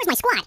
Where's my squad?